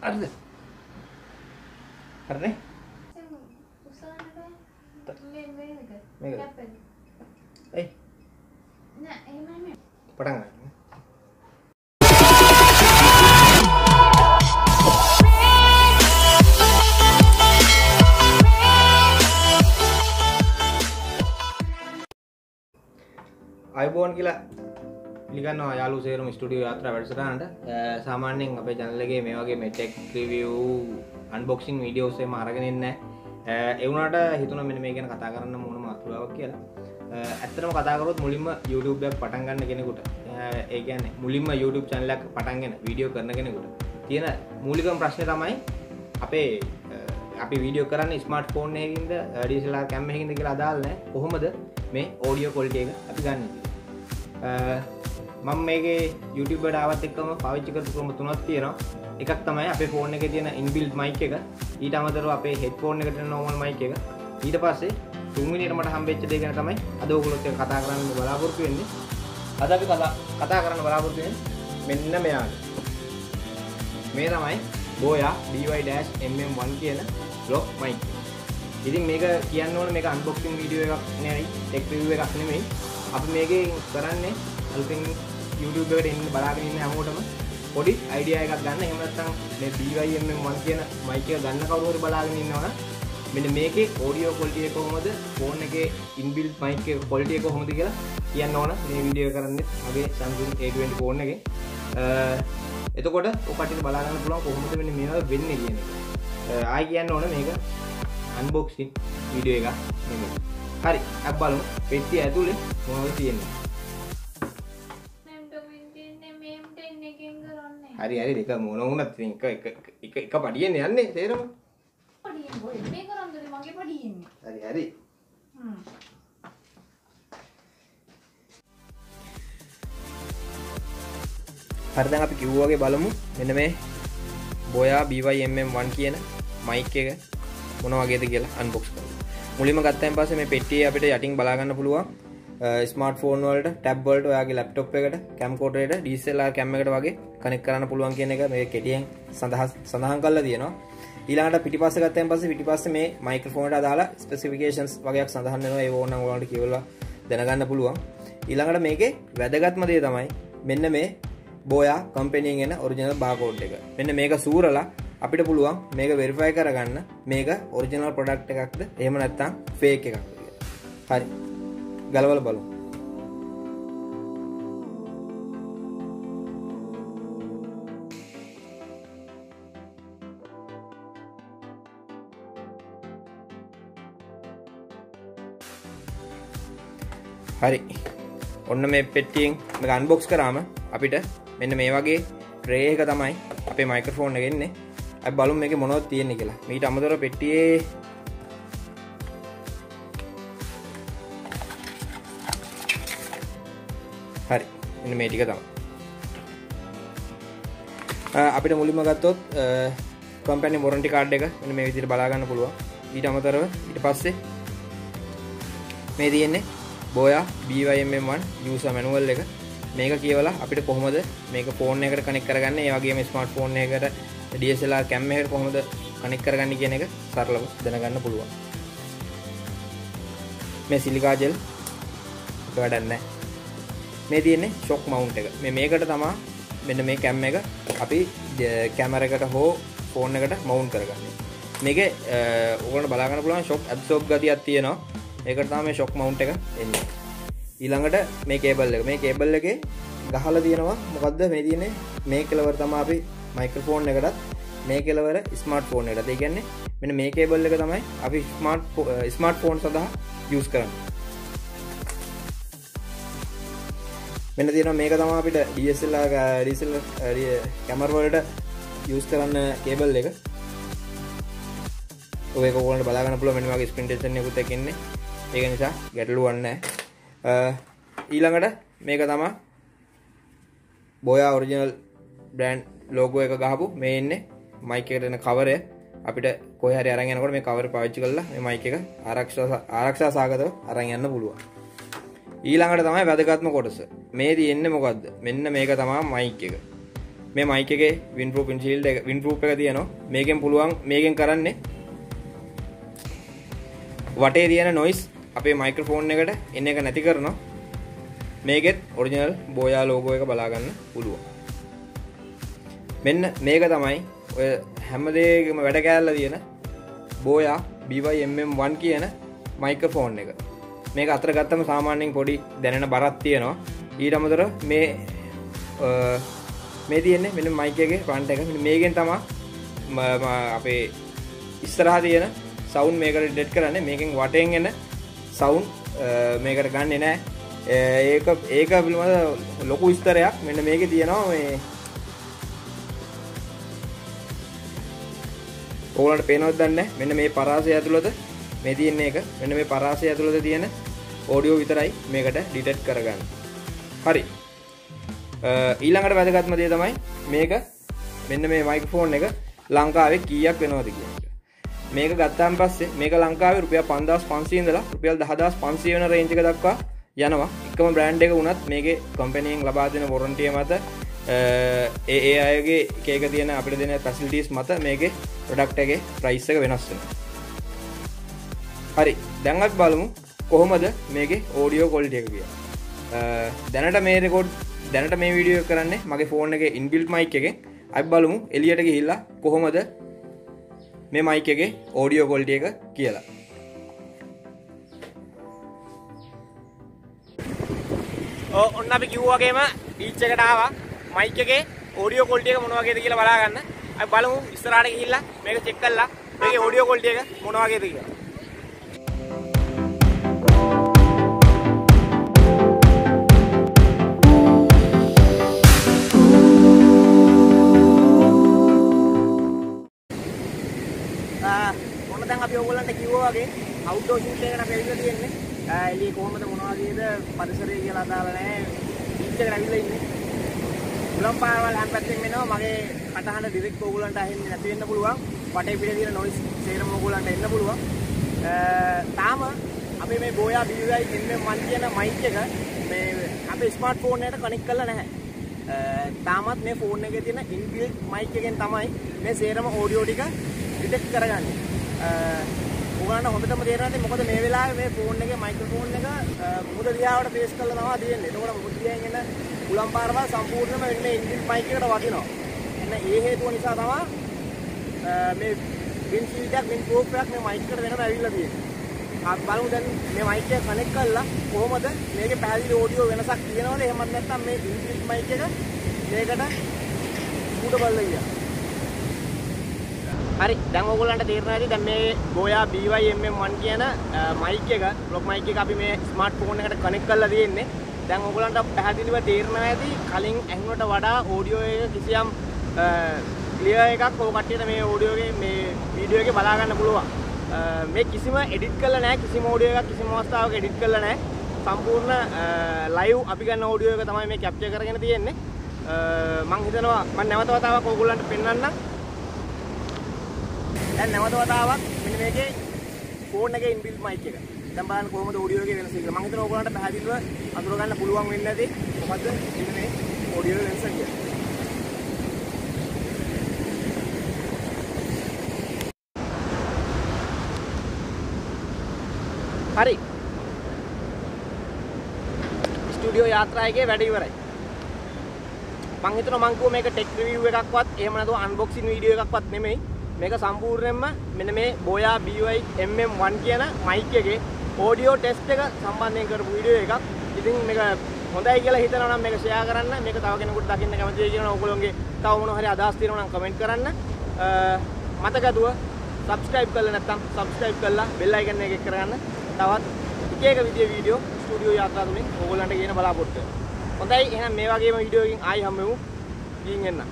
හරිද හරිනේ උසන්න බෑ මේ මේක මේක? කැපෙන එයි නෑ එහෙම නෙමෙයි පටන් ගන්න අයිබෝන් කියලා පිළිගන්න යාලු සේරම ස්ටඩියෝ යාත්‍ර වැඩසටහනට සාමාන්‍යයෙන් අපේ චැනලගේ මේ වගේ මෙටෙක් ්‍රිවියව් අන්බොක්සිං වීඩියෝසේ මාරගෙනන්න එවුණට හිතුන මෙ මේ ගැන කතා කරන්න මුණ මතුරාවක් කියලා. ඇත්තනම කතාකරොත් මුලින්ම YouTubeයක් පටන්ගන්න කෙනෙකුට ඒගැන මුලින්ම YouTube චැනලක් පටන්ගෙන වීඩියෝ කරන කෙනෙකුට තියෙන මූලිකම ප්‍රශ්නය තමයි අපේ අපි වීඩියෝ කරන්න ස්මර්ට ෆෝන් එකින්ද ඩිසලා කැම්මහින්ද කියලා අදාල්න කොහොමද මේ ඕඩියෝ කොල්ට එක අපි ගන්න මං මේගේ YouTube ඩාවත් එක්කම පවිච්චිකතු ක්‍රම තුනත් තියෙනවා. එකක් තමයි අපේ ෆෝන් එක තියෙන ඉන්බිල් මයික එක. ඊට අමතර අපේ හෙත් ෆෝන් එකට නෝමල් මයික එක. ඊට පස්සේ තුන්විනියට මට හම්බෙච්ච දේ ගැන තමයි අද ඔයගොල්ලොත් එක්ක කතා කරන්න බලාපොරොත්තු වෙන්නේ. අද අපි කතා කතා කරන්න බලාපොරොත්තු වෙන්නේ මෙන්න මෙයාගේ මේ තමයි බෝයා DY-MM1 කියන ලොක් මයික් ඉතින් මේක කියන්න ඕන මේක අන්බොක්සිං වීඩියෝ එකක් නෙවෙයි ටෙක් රිවිව් එකක් නෙමෙයි අපි මේකෙන් කරන්නේ අලුතෙන් YouTube එකට එන්න බලාගෙන ඉන්න හැමෝටම. පොඩි අයිඩියා එකක් ගන්න. එහෙම නැත්නම් මේ DY-MM1 කියන මයික් එක ගන්න කවුරු හරි බලාගෙන ඉන්නවනම් මෙන්න මේකේ ඔඩියෝ ක්වොලිටි එක කොහොමද? ෆෝන් එකේ ඉන්බිල්ට් මයික් එකේ ක්වොලිටි එක කොහොමද කියලා කියන්න ඕන. මේ වීඩියෝ කරන්නේ මගේ Samsung A20 ෆෝන් එකේ. එතකොට ඔකට බලාගන්න පුළුවන් කොහොමද මෙන්න මේවා වෙන්නේ කියන එක. ආයි කියන්න ඕන මේක. අන්බොක්සින් වීඩියෝ එකක් නෙමෙයි. හරි අපි බලමු. පෙට්ටිය ඇතුලේ මොනවද තියෙන්නේ? හරි හරි. දෙක මොන වුණත් ඉතින් එක එක එක පඩියෙන් යන්නේ. තේරෙම පඩියෙන් බොයි. මේ කරන්නේ මගේ පඩියෙන්. හරි හරි. හ්ම්. හරි දැන් අපි කිව්වාගේ බලමු. මෙන්න මේ බොයා BYMM1 කියන මයික් එක මොන වගේද කියලා අන්බොක්ස් කරමු. මුලින්ම ගත්තයින් පස්සේ මේ පෙට්ටිය අපිට යටින් බලා ගන්න පුළුවන් ස්මාර්ට් ෆෝන් වලට ටැබ් වලට ඔයාගේ ලැප්ටොප් එකට කැම්කෝඩරේට DSLR කැම් එකට වගේ කනෙක්ට් කරන්න පුළුවන් කියන එක මේ කෙටියෙන් සඳහන් සඳහන් කරලා තියෙනවා. ඊළඟට පිටිපස්සේ ගත්තයින් පස්සේ පිටිපස්සේ මේ මයික්‍රොෆෝන් එකට අදාළ ස්පෙસિෆිකේෂන්ස් වගේක් සඳහන් වෙනවා. ඒ ඕනනම් ඔයාලට කියවලා දැනගන්න පුළුවන්. ඊළඟට මේකේ වැදගත්ම දේ තමයි මෙන්න මේ බෝයා කම්පෙනියෙන් එන ඔරිජිනල් බාකෝඩ් එක. මෙන්න මේක සූරලා අපිට පුළුවන් මේක වෙරිෆයි කරගන්න මේක ඔරිජිනල් ප්‍රොඩක්ට් එකක්ද? එහෙම නැත්නම් ෆේක් එකක්ද කියලා. හරි. ගලවලා බලමු. හරි. ඔන්න මේ පෙට්ටියෙන් මේක අන්බොක්ස් කරාම අපිට මෙන්න මේ වගේ ට්‍රේ එක තමයි අපේ මයික්‍රෆෝන් එක එන්නේ. අපි බලමු මේකේ මොනවද තියෙන්නේ කියලා. මීට අමතරව පෙට්ටියේ හරි. මෙන්න මේ ටික තමයි. අපිට මුලින්ම ගත්තොත් කම්පැනි මොරන්ටි කාඩ් එක මෙන්න මේ විදිහට බලා ගන්න පුළුවන්. ඊට අමතරව ඊට පස්සේ මේ තියෙන්නේ බෝයා BYMM1 user manual එක. මේක කියවලා අපිට කොහොමද මේක ෆෝන් එකට කනෙක්ට් කරගන්නේ? ඒ වගේම ස්මාර්ට් ෆෝන් එකකට DSLR කැම් එකකට කොහොමද කනෙක්ට් කරගන්නේ කියන එක සරලව දැනගන්න පුළුවන්. මේ සිලිකා ජෙල් එක වැඩක් නැහැ. මේ තියෙන්නේ ෂොක් මවුන්ට් එක. මේ මේකට තමයි මෙන්න මේ කැම් එක අපි කැමර එකට හෝ ෆෝන් එකට මවුන්ට් කරගන්නේ. මේකේ ඔයගොල්ලන්ට බලා ගන්න පුළුවන් ෂොක් ඇබ්සෝබ් ගතියක් තියෙනවා. ඒකට තමයි මේ ෂොක් මවුන්ට් එක එන්නේ. ඊළඟට මේ කේබල් එක. මේ කේබල් එකේ ගහලා තියෙනවා. මොකද්ද? මේ තියෙන්නේ මේ කෙලවර තමයි අපි මයික්‍රොෆෝන් එකටත් මේ කෙලවර ස්මාර්ට් ෆෝන් එකටත්. ඒ කියන්නේ මෙන්න මේ කේබල් එක තමයි අපි ස්මාර්ට් ස්මාර්ට් ෆෝන් සඳහා යූස් කරන්නේ. මෙන්න තියෙනවා මේක තමයි අපිට DSLR DSLR කැමරා වලට යූස් කරන්න කේබල් එක. ඔය එක ඕගොල්ලන්ට බලා ගන්න පුළුවන් මෙන්න වගේ ස්ක්‍රීන් ටෙන්ෂන් එකකුත් එක්ක ඉන්නේ ඒක නිසා ගැටලුවක් නැහැ. ඊළඟට මේක තමා බෝයා ඔරිජිනල් බ්‍රෑන්් ලෝගෝ එක ගහපු මේ එන්නේ මයික එකටන කවරය අපිට කොහරි අරගෙනකොට මේ කවර පාච්චි කරලා මේ මයික එක ආරක්ෂා ආරක්ෂා සාගතව අරන් යන්න පුළුවන්. ඊළඟට තමයි වැදගත්ම කොටස. මේ තියෙන්නේ මොකක්ද මෙන්න මේක තමා මයික් එක. මේ මයික එක වින්පරූ පින්සිල්ඩ වින්පරූප එක තියනවා. මේකෙන් පුළුවන් මේකෙන් කරන්නේ වටේ තියෙන නොයිස් අපේ මයික්‍රෆෝන් එකට එන්න එක නැති කරනවා. මේකෙත් ඔරිජිනල් බෝයා ලෝගෝ එක බලාගන්න පුළුවන්. මෙන්න මේක තමයි ඔය හැමදේගම වැඩ කෑල්ල තියෙන බෝයා BYMM1 කියන මයික්‍රෆෝන් එක. මේක අතර ගත්තම සාමාන්‍යයෙන් පොඩි දැනෙන බරත් තියෙනවා. ඊට අමතර මේ මේ තියෙන්නේ මෙන්න මයික එක ෆ්‍රන්ට් එක. මේකෙන් තමා අපේ ඉස්සරහා තියෙන සවුන් මේකට ඩෙට් කරන්න. මේකින් වටෙන් එන්න සවුන් මේකට ගන්න නෑ. ඒක ඒක පිළිබඳ ලොකු විස්තරයක්. මෙන්න මේක තියෙනවා මේ ඕලට පේනොත් දන්න මෙන්න මේ පරාසය ඇතුළත මේ තියන්නේ එක. මෙන්න මේ පරාසය ඇතුළත තියෙන ඕඩියෝ විතරයි මේකට ඩිටෙට් කරගන්න. හරි. ඊළඟට වැදගත්ම දේ තමයි මේක. මෙන්න මේ මයිකෆෝන් එක ලංකාවේ කීයක් වෙනවද කිය මේක ගත්තාන් පස්සේ මේක ලංකාවේ රුපිය පන්දස් පන්සීදලා රුපියල් දහදස් පන්සිය වන රේංචක දක්වා යනවා. එකම බ්‍රන්ඩ් එක වුණත් මේක කොම්පැනියෙන් ලබා දෙන වොරන්ටිය මත ඒ ඒ අයගේ කේක තියෙන අපිට දෙන පැසිලිටස් මත මේක ප්‍රඩක්ට එක ප්‍රයිස් එක වෙනස් වෙන හරි. දැන්වත් බලමු කොහොමද මේක ඕඩියෝ කොල්ට එක කිය දැනට මේ රෙකෝඩ් දැනට මේ වීඩියෝ කරන්න මගේ ෆෝන් එක ඉන්බිල්් මයික් එක. අයි බලමු එලියට ගිහිල්ලා කොහොමද මේ මයික එක ඕඩියෝ කොල්ටිය එක කියලා. ඔන්න අපි කිව්වාගේම බීච්චකටාව මයික එක ඕඩියෝ කොල්ටිය එක මොනවාගේද කියලා බලාගන්න. අයි බලමු ඉස්සරහට ගිහිල්ලා මේක චෙක් කරලා මේකේ ඕඩියෝ කොල්ටිය එක මොනවාගේද කියලා. ඔන්න දැන් අපි ඔයගොල්ලන්ට කිව්වා වගේ අවුට්ඩෝර් ෂූට් එකකට අපි ඇවිල්ලා තියෙන්නේ. එළියේ කොහොමද මොනවා වගේද පරිසරය කියලා අදාළ නැහැ. බීච් එකට ඇවිල්ලා ඉන්නේ. උලම් පාරවල් හැම පැත්තෙන් එනවා මගේ කටහඬ ඩිරෙක්ට් ඕගොල්ලන්ට ඇහෙන්නේ නැති වෙන්න පුළුවන්. වටේ පිටේ තියෙන නොයිස් සේරම ඕගොල්ලන්ට එන්න පුළුවන්. තාම අපි මේ බෝයා BY MM1 කියන මයික් එක මේ අපේ ස්මාර්ට්ෆෝන් එකට කනෙක්ට් කරලා නැහැ. තාමත් මේ ෆෝන් එකේ තියෙන ඉන්බිල්ට් මයික් එකෙන් තමයි මේ සේරම ඔඩියෝ ටික ඩිටෙක්ට් කරගන්නේ. ඔයගොල්ලන්ට හොඳටම තේරෙනවා මොකද මේ වෙලාවේ මේ ෆෝන් එකේ මයික්‍රොෆෝන් එක මුහුද දිහාවට ෆේස් කරලා තමයි තියෙන්නේ. එතකොට මුහුද දිහාෙන් එන උලම් පාරවල් සම්පූර්ණයෙන්ම වෙන්නේ ඉන්බිල්ට් මයික් එකට වදිනවා. එන්න ඒ හේතුව නිසා තමයි මේ වින් ෂීල්ඩ් එකක් වින් ප්‍රූෆ් එකක් මේ මයික් එකට වෙනම ඇවිල්ලා තියෙන්නේ. අපි බලමු දැන් මේ මයික් එක කනෙක්ට් කරලා කොහොමද මේකේ පැහැදිලි ඔඩියෝ වෙනසක් තියෙනවද එහෙමත් නැත්නම් මේ ඉන්බිල්ට් මයික් එක මේකට සූටබල් වෙයිද හරි. දැන් ඔයගොල්ලන්ට තේරෙනවා ඇති දැන් මේ Goya BY-MM1 කියන මයික් එක බ්ලොක් මයික් එක අපි මේ ස්මාර්ට්ෆෝන් එකට කනෙක්ට් කරලා තියෙන්නේ. දැන් ඔයගොල්ලන්ට පැහැදිලිව තේරෙනවා ඇති කලින් ඇහුනට වඩා ඔඩියෝ එක කිසියම් ක්ලියර් එකක් ඔය කට්ටියට මේ ඔඩියෝ එකේ මේ වීඩියෝ එකේ බලා ගන්න පුළුවන්. මේ කිසිම එඩිට් කරලා නැහැ කිසිම ඔඩියෝ එකක් කිසිම අවස්ථාවක එඩිට් කරලා නැහැ. සම්පූර්ණ ලයිව් අපි ගන්න ඔඩියෝ එක තමයි මේ කැප්චර් කරගෙන තියෙන්නේ. මම හිතනවා මම නැවත වතාවක් ඔයගොල්ලන්ට පෙන්වන්නම්. දැන් නැවත වතාවක් මෙන්න මේකේ ෆෝන් එකේ ඉන්බිල්ට් මයික් එක. දැන් බලන්න කොහොමද ඔඩියෝ එකේ වෙනස කියලා. මම හිතනවා ඔයගොල්ලන්ට පැහැදිලිව අඳුර ගන්න පුළුවන් වෙන්නේ නැති මොකද්ද මෙන්න මේ ඔඩියෝ වෙනස කියලා. හරි. ස්ටුඩියෝ යාත්‍රාවේ වැඩ ඉවරයි. මං හිතනවා මං කිව්ව මේක ටෙක් රිවිව් එකක්වත් එහෙම නැතුව අන්බොක්සින් වීඩියෝ එකක්වත් නෙමෙයි. මේක සම්පූර්ණයෙන්ම මෙන්න මේ Boya BY MM1 කියන මයික් එකේ ඔඩියෝ ටෙස්ට් එක සම්බන්ධයෙන් කරපු වීඩියෝ එකක්. ඉතින් මේක හොඳයි කියලා හිතනවා නම් මේක ෂෙයා කරන්න. මේක තව කෙනෙකුට දකින්න කැමති වෙයි කියනවා. ඔයගොල්ලෝගේ තව මොන හරි අදහස් තියෙනවා නම් කමෙන්ට් කරන්න. මතකදුව subscribe කරලා නැත්නම් subscribe කරලා bell icon එක click කරගන්න. තවත් එක එක විදිහේ වීඩියෝ ස්ටුඩියෝ යාත්‍රා තුලින් ඕගොල්ලන්ට කියන බලාපොරොත්තු වෙනවා. හොඳයි එහෙනම් මේ වගේම වීඩියෝ එකකින් ආයි හම්බෙමු. ගිහින් එන්න.